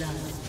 blood.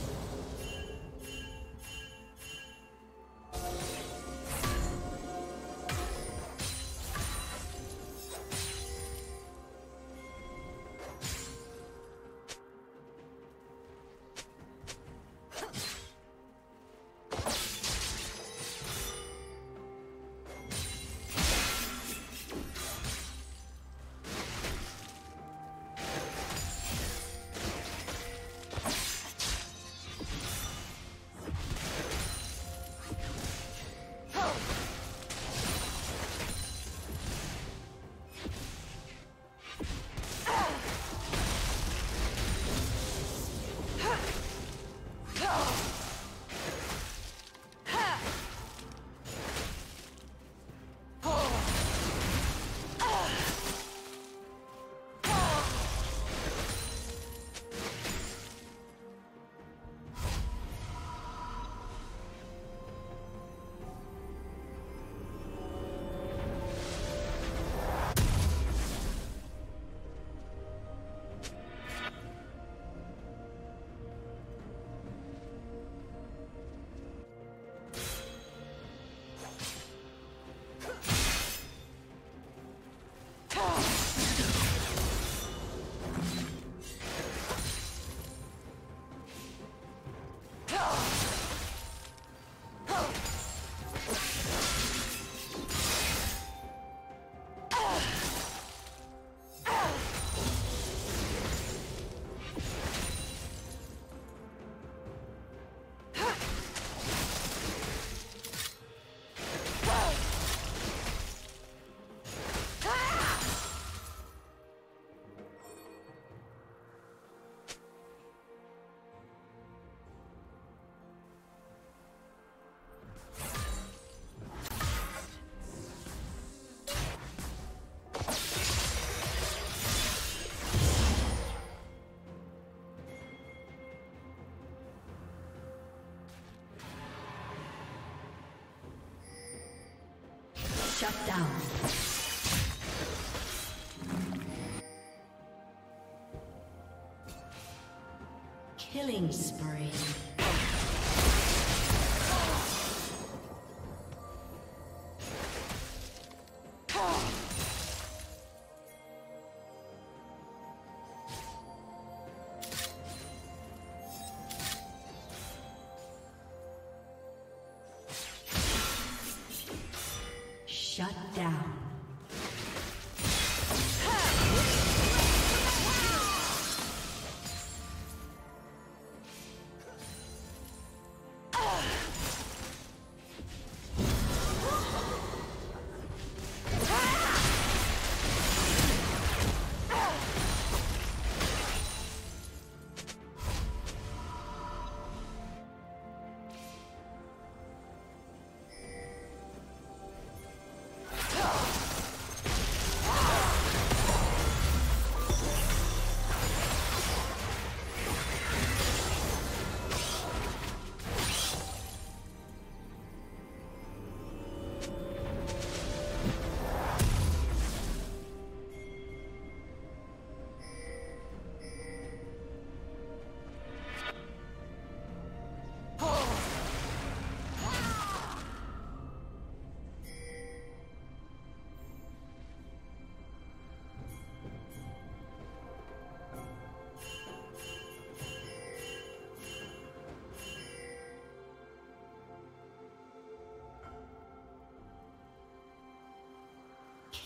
Shut down.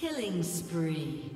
Killing spree.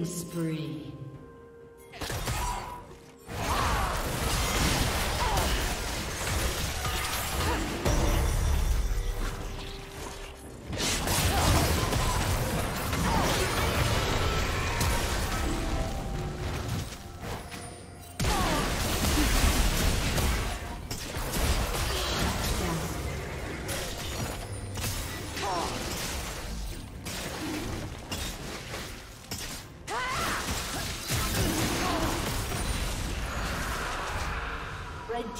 Spree.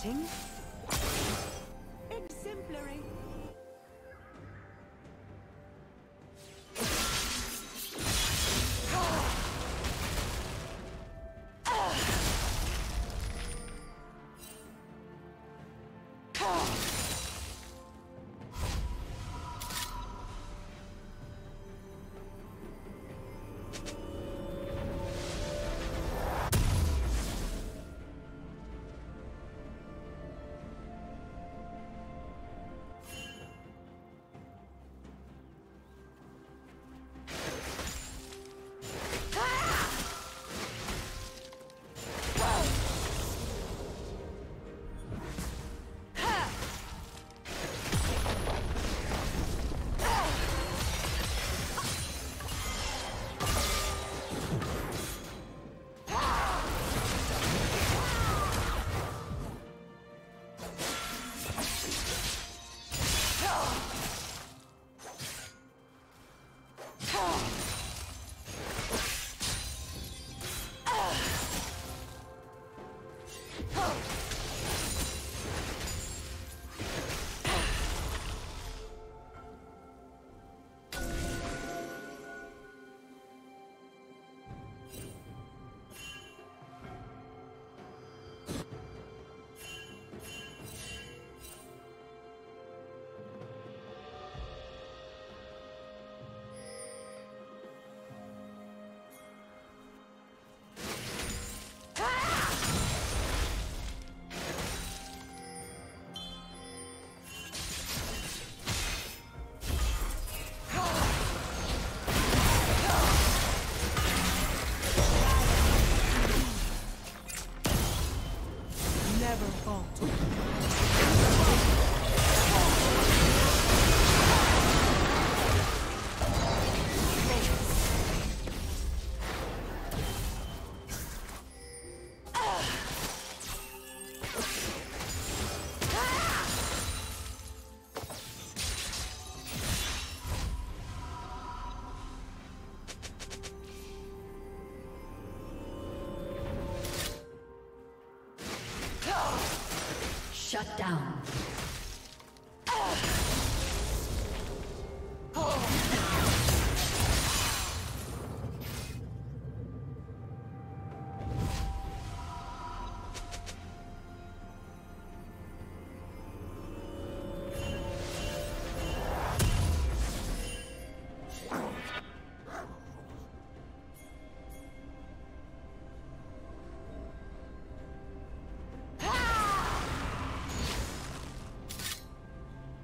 Calibrating. Shut down.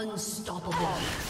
Unstoppable.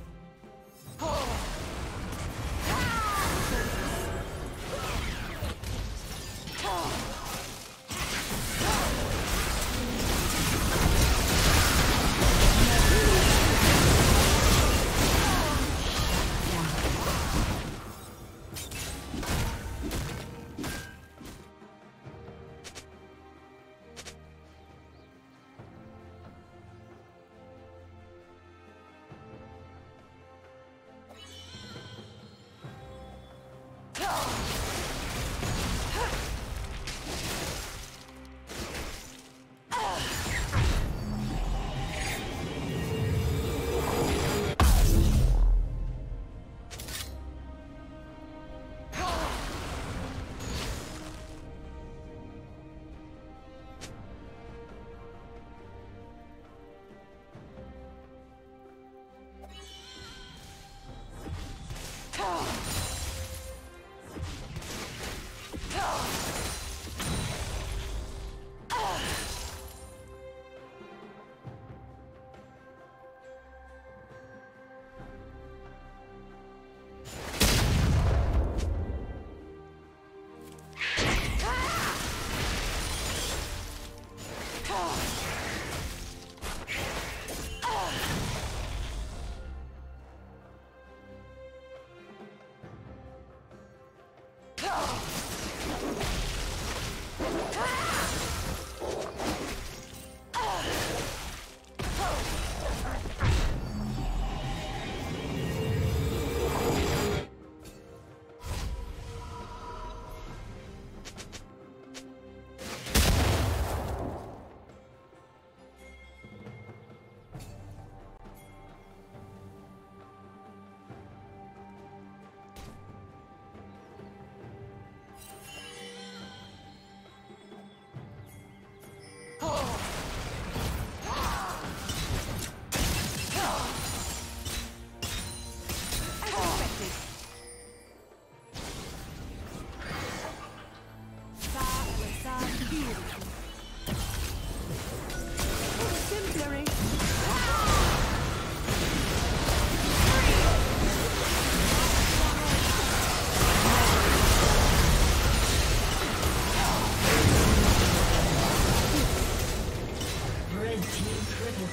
Triple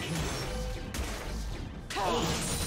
kill. Eight.